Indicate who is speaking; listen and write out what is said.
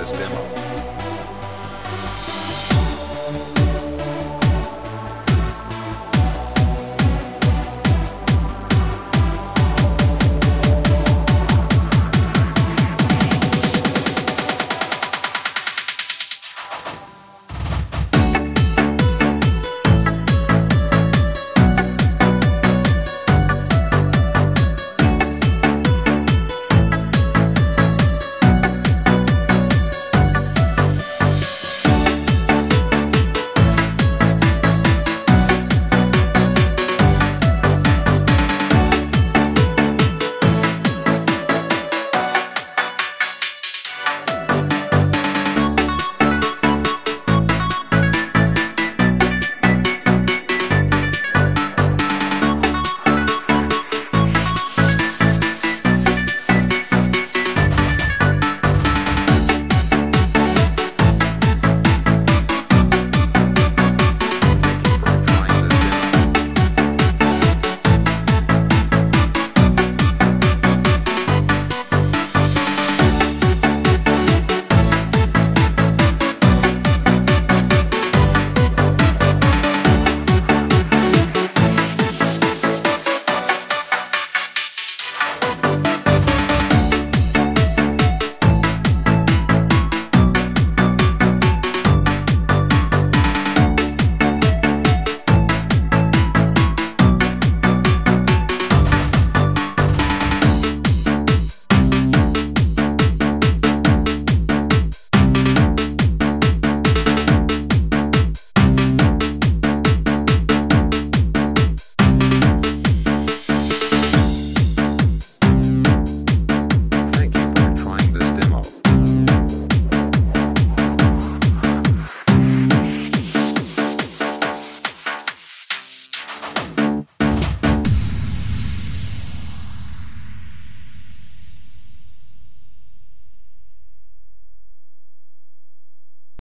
Speaker 1: this demo.